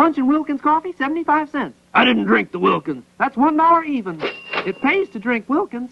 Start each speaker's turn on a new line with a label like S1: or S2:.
S1: Lunch and Wilkins coffee, 75 cents. I didn't drink the Wilkins. That's $1 even. It pays to drink Wilkins.